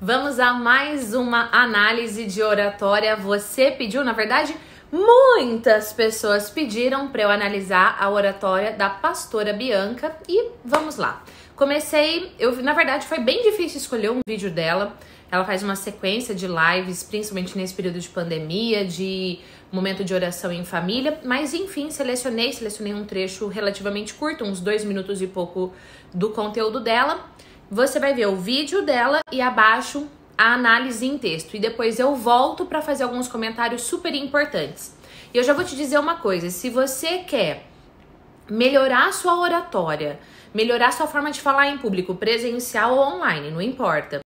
Vamos a mais uma análise de oratória. Você pediu, na verdade, muitas pessoas pediram para eu analisar a oratória da pastora Bianca e vamos lá. Comecei, eu na verdade foi bem difícil escolher um vídeo dela. Ela faz uma sequência de lives, principalmente nesse período de pandemia, de momento de oração em família, mas enfim, selecionei, selecionei um trecho relativamente curto, uns dois minutos e pouco do conteúdo dela. Você vai ver o vídeo dela e abaixo a análise em texto. E depois eu volto para fazer alguns comentários super importantes. E eu já vou te dizer uma coisa: se você quer melhorar sua oratória, melhorar sua forma de falar em público, presencial ou online, não importa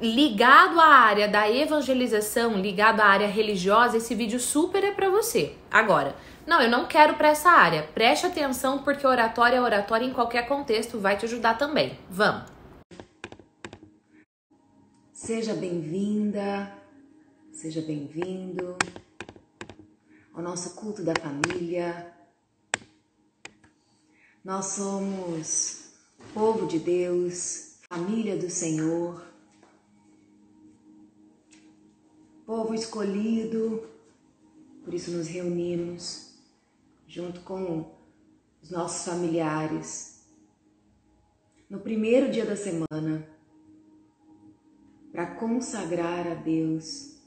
ligado à área da evangelização, ligado à área religiosa, esse vídeo super é para você. Agora, não, eu não quero para essa área. Preste atenção porque oratória é oratória em qualquer contexto, vai te ajudar também. Vamos. Seja bem-vinda, seja bem-vindo ao nosso culto da família. Nós somos povo de Deus, família do Senhor. povo escolhido, por isso nos reunimos junto com os nossos familiares no primeiro dia da semana para consagrar a Deus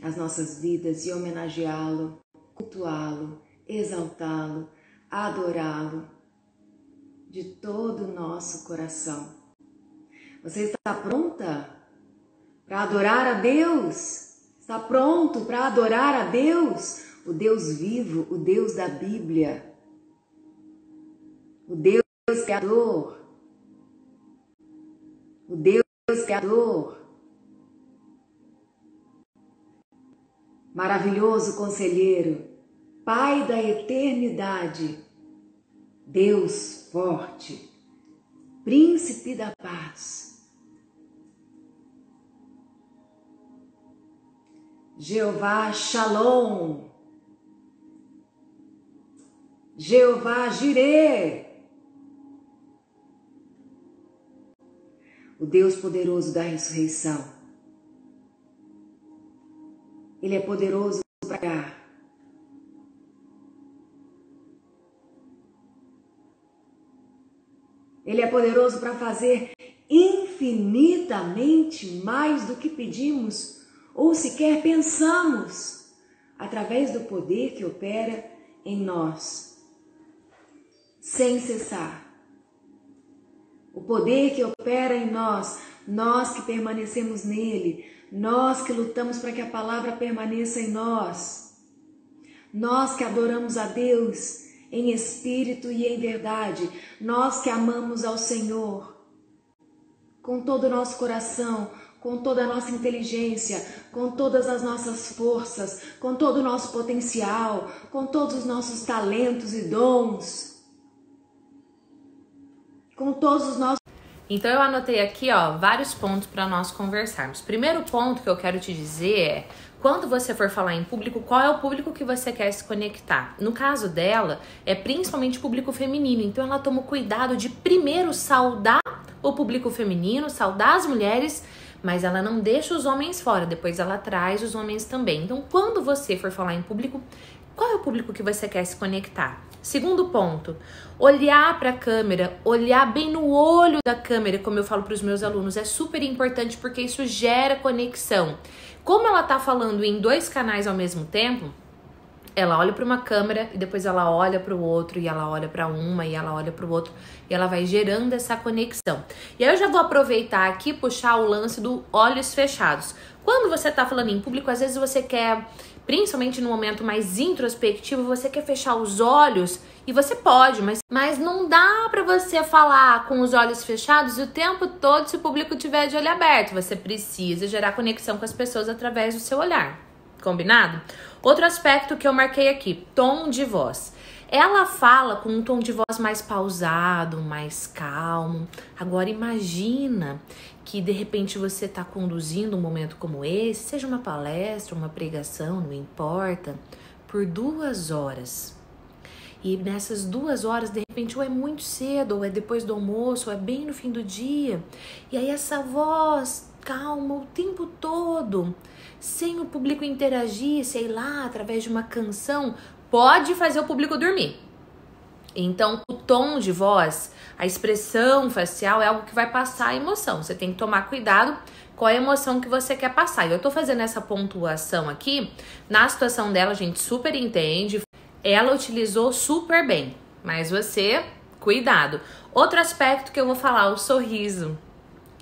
as nossas vidas e homenageá-lo, cultuá-lo, exaltá-lo, adorá-lo de todo o nosso coração. Você está pronta para adorar a Deus? Está pronto para adorar a Deus? O Deus vivo, o Deus da Bíblia, o Deus Criador, o Deus Criador, maravilhoso conselheiro, Pai da eternidade, Deus forte, Príncipe da paz. Jeová Shalom, Jeová Jireh, o Deus poderoso da ressurreição. Ele é poderoso para cá. Ele é poderoso para fazer infinitamente mais do que pedimos ou sequer pensamos, através do poder que opera em nós, sem cessar. O poder que opera em nós, nós que permanecemos nele, nós que lutamos para que a palavra permaneça em nós, nós que adoramos a Deus em espírito e em verdade, nós que amamos ao Senhor com todo o nosso coração, com toda a nossa inteligência, com todas as nossas forças, com todo o nosso potencial, com todos os nossos talentos e dons, com todos os nossos. Então eu anotei aqui, ó, vários pontos para nós conversarmos. Primeiro ponto que eu quero te dizer é quando você for falar em público, qual é o público que você quer se conectar? No caso dela, é principalmente público feminino, então ela toma cuidado de primeiro saudar o público feminino, saudar as mulheres mas ela não deixa os homens fora, depois ela traz os homens também. Então, quando você for falar em público, qual é o público que você quer se conectar? Segundo ponto, olhar para a câmera, olhar bem no olho da câmera, como eu falo para os meus alunos, é super importante porque isso gera conexão. Como ela está falando em dois canais ao mesmo tempo, ela olha para uma câmera e depois ela olha para o outro e ela olha para uma e ela olha para o outro e ela vai gerando essa conexão. E aí eu já vou aproveitar aqui puxar o lance do olhos fechados. Quando você está falando em público, às vezes você quer, principalmente no momento mais introspectivo, você quer fechar os olhos e você pode, mas, mas não dá para você falar com os olhos fechados o tempo todo se o público tiver de olho aberto. Você precisa gerar conexão com as pessoas através do seu olhar. Combinado? Outro aspecto que eu marquei aqui, tom de voz. Ela fala com um tom de voz mais pausado, mais calmo. Agora imagina que de repente você está conduzindo um momento como esse, seja uma palestra, uma pregação, não importa, por duas horas. E nessas duas horas, de repente, ou é muito cedo, ou é depois do almoço, ou é bem no fim do dia. E aí essa voz calma o tempo todo, sem o público interagir, sei lá, através de uma canção, pode fazer o público dormir. Então, o tom de voz, a expressão facial é algo que vai passar a emoção. Você tem que tomar cuidado com a emoção que você quer passar. E eu tô fazendo essa pontuação aqui, na situação dela, a gente super entende. Ela utilizou super bem, mas você, cuidado. Outro aspecto que eu vou falar, o sorriso.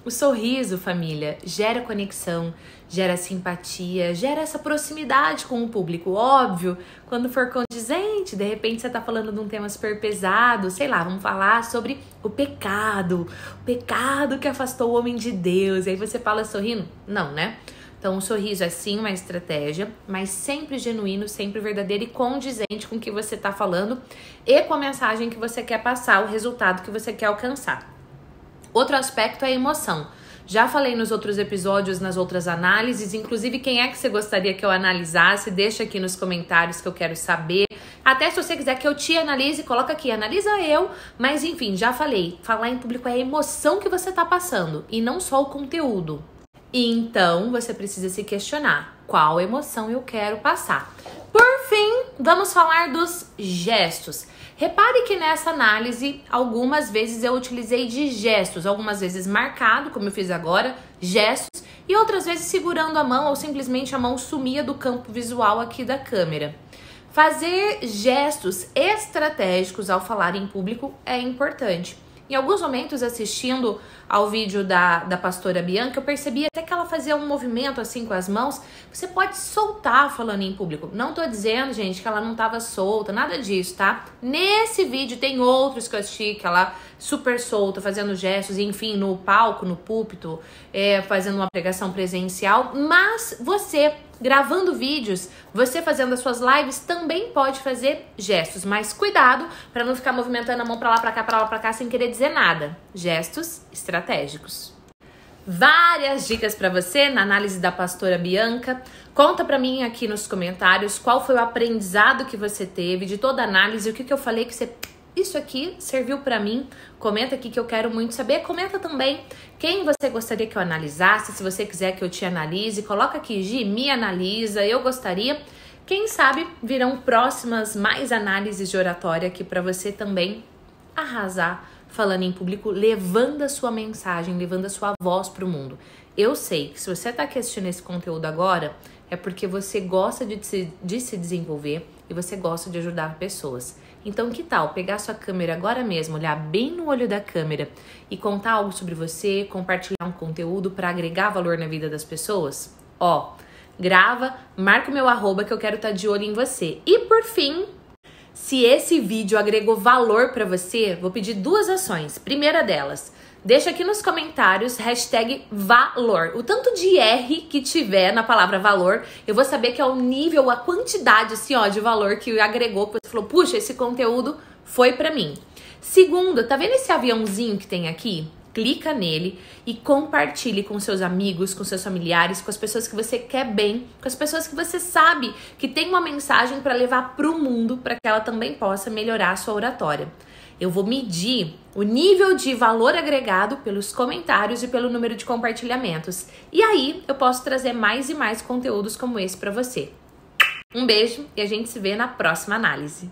O sorriso, família, gera conexão, gera simpatia, gera essa proximidade com o público. Óbvio, quando for condizente, de repente você tá falando de um tema super pesado, sei lá, vamos falar sobre o pecado, o pecado que afastou o homem de Deus. E aí você fala sorrindo? Não, né? Então, o sorriso é sim uma estratégia, mas sempre genuíno, sempre verdadeiro e condizente com o que você está falando e com a mensagem que você quer passar, o resultado que você quer alcançar. Outro aspecto é a emoção. Já falei nos outros episódios, nas outras análises, inclusive quem é que você gostaria que eu analisasse, deixa aqui nos comentários que eu quero saber. Até se você quiser que eu te analise, coloca aqui, analisa eu. Mas enfim, já falei, falar em público é a emoção que você está passando e não só o conteúdo. Então você precisa se questionar qual emoção eu quero passar. Vamos falar dos gestos. Repare que nessa análise, algumas vezes eu utilizei de gestos, algumas vezes marcado, como eu fiz agora, gestos, e outras vezes segurando a mão ou simplesmente a mão sumia do campo visual aqui da câmera. Fazer gestos estratégicos ao falar em público é importante. Em alguns momentos, assistindo ao vídeo da, da pastora Bianca, eu percebi até que ela fazia um movimento assim com as mãos. Você pode soltar falando em público. Não tô dizendo, gente, que ela não tava solta, nada disso, tá? Nesse vídeo tem outros que eu assisti que ela super solta, fazendo gestos, enfim, no palco, no púlpito, é, fazendo uma pregação presencial. Mas você gravando vídeos, você fazendo as suas lives também pode fazer gestos, mas cuidado para não ficar movimentando a mão para lá, para cá, para lá, para cá sem querer dizer nada. Gestos estratégicos. Várias dicas para você na análise da pastora Bianca. Conta para mim aqui nos comentários qual foi o aprendizado que você teve de toda a análise, o que, que eu falei que você isso aqui serviu para mim. Comenta aqui que eu quero muito saber. Comenta também quem você gostaria que eu analisasse. Se você quiser que eu te analise, coloca aqui, Gi, me analisa. Eu gostaria. Quem sabe virão próximas mais análises de oratória aqui para você também arrasar falando em público, levando a sua mensagem, levando a sua voz para o mundo. Eu sei que se você está assistindo esse conteúdo agora, é porque você gosta de se, de se desenvolver e você gosta de ajudar pessoas. Então, que tal pegar sua câmera agora mesmo, olhar bem no olho da câmera e contar algo sobre você, compartilhar um conteúdo para agregar valor na vida das pessoas? Ó, grava, marca o meu arroba que eu quero estar tá de olho em você. E por fim, se esse vídeo agregou valor para você, vou pedir duas ações. Primeira delas, Deixa aqui nos comentários hashtag valor. O tanto de R que tiver na palavra valor, eu vou saber que é o nível, a quantidade assim, ó, de valor que agregou, que você falou, puxa, esse conteúdo foi para mim. Segundo, tá vendo esse aviãozinho que tem aqui? Clica nele e compartilhe com seus amigos, com seus familiares, com as pessoas que você quer bem, com as pessoas que você sabe que tem uma mensagem para levar para o mundo, para que ela também possa melhorar a sua oratória. Eu vou medir o nível de valor agregado pelos comentários e pelo número de compartilhamentos. E aí eu posso trazer mais e mais conteúdos como esse para você. Um beijo e a gente se vê na próxima análise.